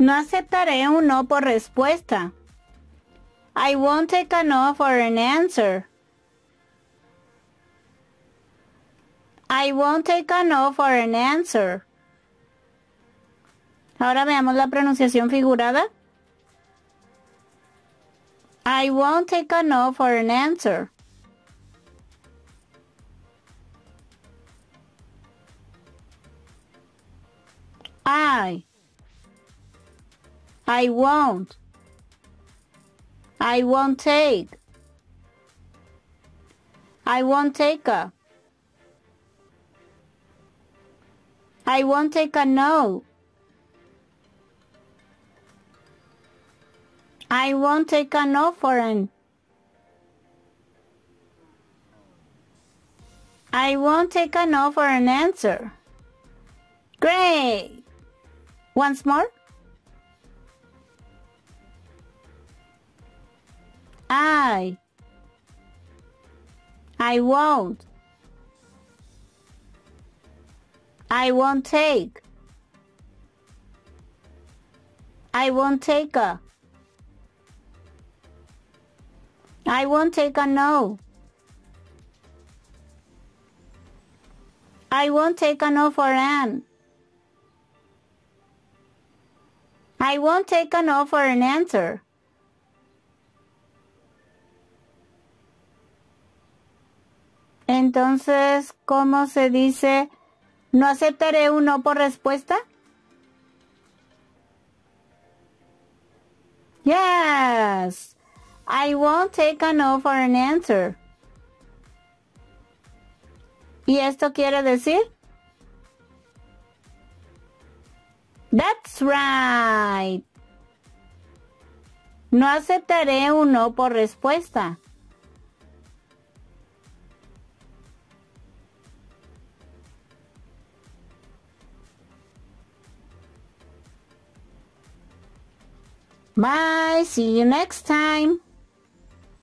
No aceptaré un no por respuesta. I won't take a no for an answer. I won't take a no for an answer. Ahora veamos la pronunciación figurada. I won't take a no for an answer. I. I won't. I won't take. I won't take a. I won't take a no. I won't take a no for an. I won't take a no for an answer. Great! Once more. I. I won't. I won't take. I won't take a. I won't take a no. I won't take a no for an. I won't take a no for an answer. Entonces, ¿cómo se dice? ¿No aceptaré un no por respuesta? Yes. I won't take a no for an answer. ¿Y esto quiere decir? That's right. No aceptaré un no por respuesta. Bye. See you next time.